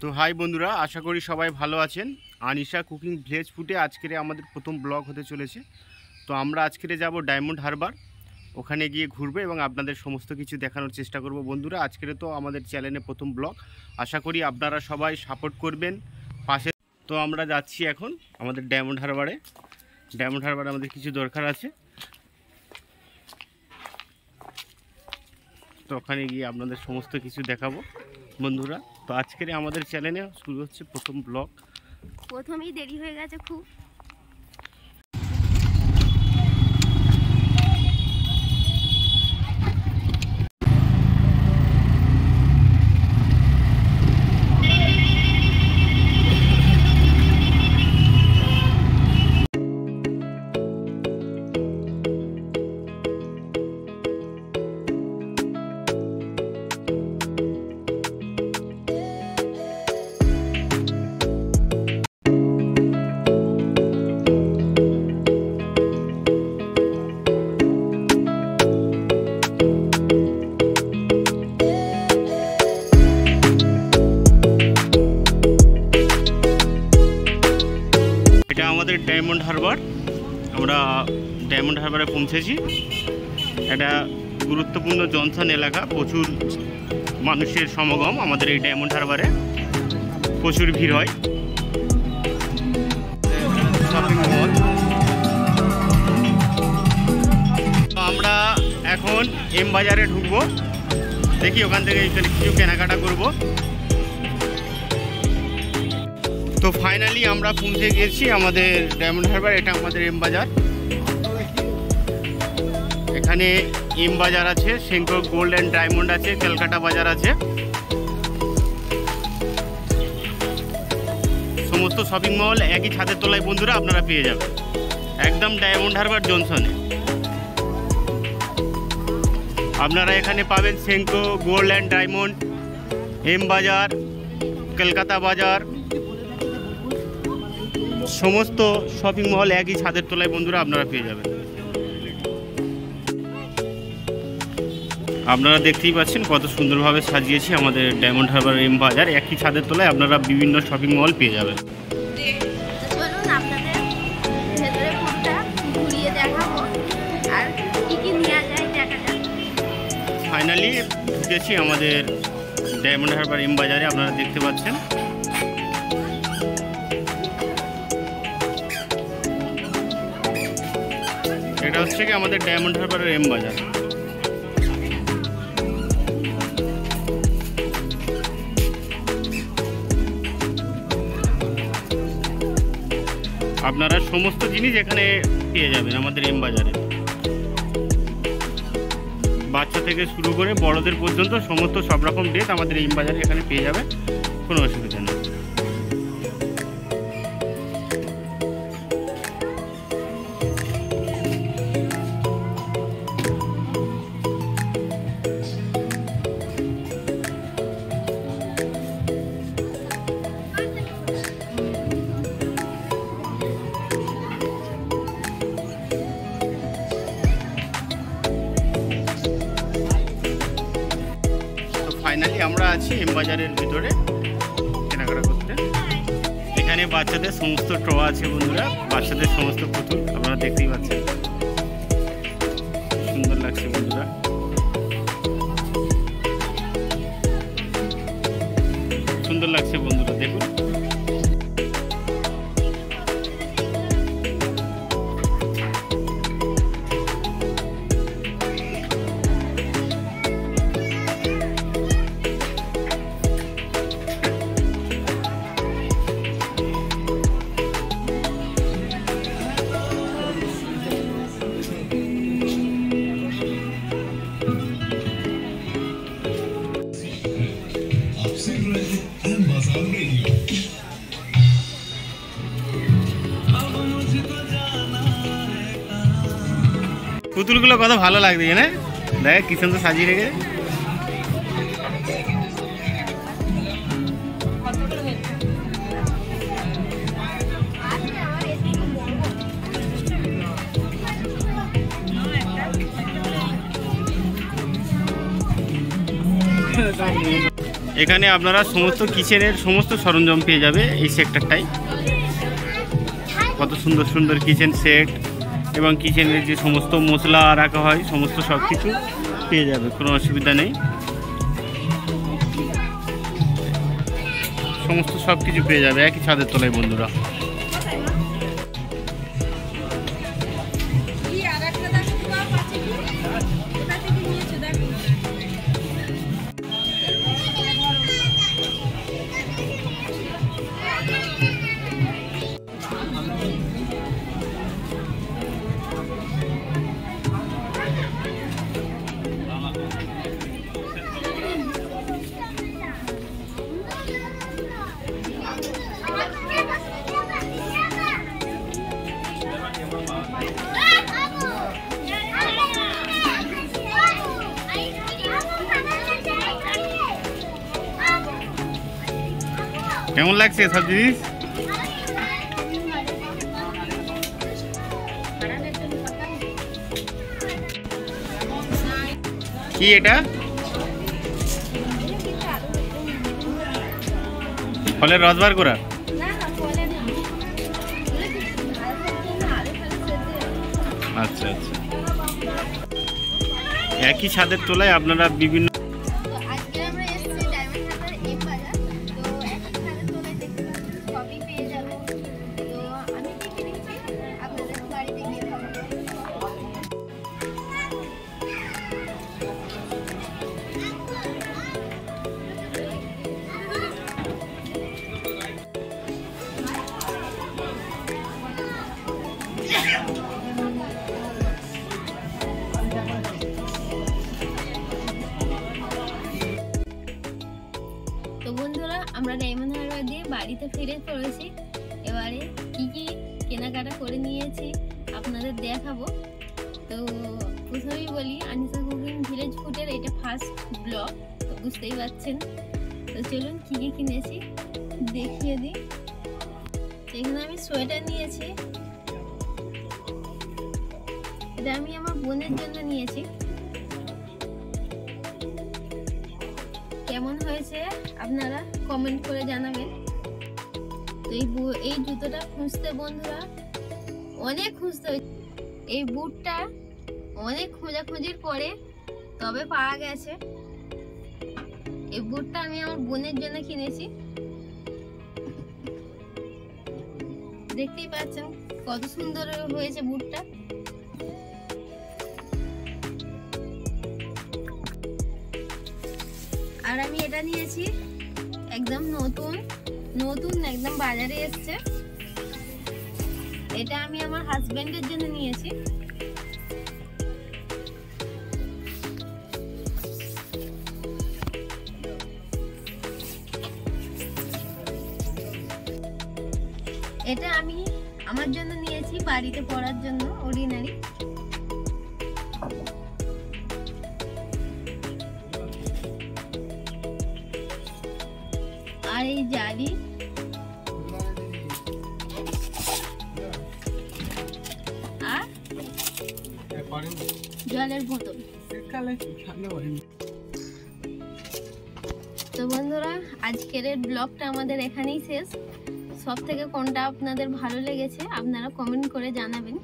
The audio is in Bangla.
তো হাই বন্ধুরা, আশা করি সবাই ভালো আছেন। আনিশা কুকিং ভিলেজ ফুডে আজকের আমাদের প্রথম ব্লগ হতে চলেছে। তো আমরা আজকের যাব ডায়মন্ড হারবার। ওখানে গিয়ে ঘুরবে এবং আপনাদের সমস্ত কিছু দেখানোর চেষ্টা করব। বন্ধুরা, আজকের তো আমাদের চ্যানেলে প্রথম ব্লগ। আশা করি আপনারা সবাই সাপোর্ট করবেন। পাশে তো আমরা যাচ্ছি এখন আমাদের ডায়মন্ড হারবারে। ডায়মন্ড হারবারে আমাদের কিছু দরকার আছে। তো ওখানে গিয়ে আপনাদের সমস্ত কিছু দেখাবো। বন্ধুরা তো আজকের আমাদের চ্যানেলে শুরু হচ্ছে প্রথম ব্লগ প্রথমেই দেরি হয়ে গেছে খুব। হারবার। আমরা ডায়মন্ড হারবারে পৌঁছেছি। এটা গুরুত্বপূর্ণ জনসন এলাকা, প্রচুর মানুষের সমাগম আমাদের এই ডায়মন্ড হারবারে। প্রচুর ভিড় হয়। আমরা এখন এম বাজারে ঢুকবো। দেখি ওখান থেকে কিছু কেনাকাটা করব। তো ফাইনালি আমরা পৌঁছে গিয়েছি আমাদের ডায়মন্ড হারবার এটা আমাদের এম বাজার। এখানে এম বাজার আছে সেঙ্কো গোল্ড অ্যান্ড ডায়মন্ড আছে ক্যালকাটা বাজার আছে। সমস্ত শপিং মল একই ছাদের তলায় বন্ধুরা আপনারা পেয়ে যাবেন। একদম ডায়মন্ড হারবার জনসনে আপনারা এখানে পাবেন Senco gold and diamond M বাজার কলকাতা বাজার। সমস্ত শপিং মল একই ছাদের তলায় বন্ধুরা আপনারা পেয়ে যাবেন। আপনারা দেখতেই পাচ্ছেন কত সুন্দরভাবে সাজিয়েছে আমাদের ডায়মন্ড হারবার এম বাজার একই ছাদের তলায় আপনারা বিভিন্ন শপিং মল পেয়ে যাবেন। ফাইনালি ঢুকেছি আমাদের ডায়মন্ড হারবার এম বাজারে আপনারা দেখতে পাচ্ছেন। এটা হচ্ছে কি আমাদের ডায়মন্ড হারবারের এম বাজার। আপনারা সমস্ত জিনিস এখানে পেয়ে যাবেন আমাদের এম বাজারে। বাচ্চা থেকে শুরু করে বড়দের পর্যন্ত সমস্ত সব রকম ডেট আমাদের এম বাজারে এখানে পেয়ে যাবে কোনো অসুবিধা নেই। আমরা আছি এম বাজারের ভিতরে, কেনাকাটা করতে। এখানে বাচ্চাদের সমস্ত ট্র আছে বন্ধুরা, বাচ্চাদের সমস্ত পুতুল, আপনারা দেখতেই পাচ্ছেন। সুন্দর লাগছে বন্ধুরা। পুতুলগুলো কত ভালো লাগছে না দেখ কিষণ তো সাজিয়ে রেখে এখানে আপনারা সমস্ত কিচেনের সমস্ত সরঞ্জাম পেয়ে যাবে এই সেক্টরটাই। কত সুন্দর সুন্দর কিচেন সেট এবং কিচেনের যে সমস্ত মশলা রাখা হয়, সমস্ত সব কিছু পেয়ে যাবে, কোনো অসুবিধা নেই। সমস্ত সব কিছু পেয়ে যাবে, একই ছাদের তলায় বন্ধুরা। কেমন লাগছে সব জিনিস? কি এটা? ফলের রস বার করা আচ্ছা আচ্ছা। একই ছাদের তোলায় আপনারা বিভিন্ন বন্ধুরা, আমরা ডায়মন্ড হারবার দিয়ে বাড়িতে ফিরে পড়েছি। এবারে কি কি কেনাকাটা করে নিয়েছি আপনাদের দেখাবো। তো প্রথমেই বলি, আনিসা কুকিং ভিলেজ ফুডের এটা ফার্স্ট ব্লগ তো বুঝতেই পারছেন। তো চলুন কি কি কিনেছি, দেখিয়ে দিই। এখানে আমি সোয়েটার নিয়েছি। এটা আমি আমার বোনের জন্য নিয়েছি। কেমন হয়েছে, আপনারা কমেন্ট করে জানাবেন। তো এই এই জুতোটা খুঁজতে বন্ধুরা অনেক খুঁজতে এই বুটটা অনেক খোঁজাখুঁজির পরে তবে পাওয়া গেছে। এই বুটটা আমি আমার বোনের জন্য কিনেছি। দেখতেই পাচ্ছেন কত সুন্দর হয়েছে বুটটা। এটা নিয়েছি। একদম নতুন নতুন একদম বাজারে এসছে। এটা আমি আমার হাজবেন্ডের জন্য নিয়েছি। এটা আমি আমার জন্য নিয়েছি, বাড়িতে পড়ার জন্য অর্ডিনারি আর এই জালি জলের বোতল। তো বন্ধুরা, আজকের ব্লগটা আমাদের এখানেই শেষ। সব থেকে কোনটা আপনাদের ভালো লেগেছে, আপনারা কমেন্ট করে জানাবেন।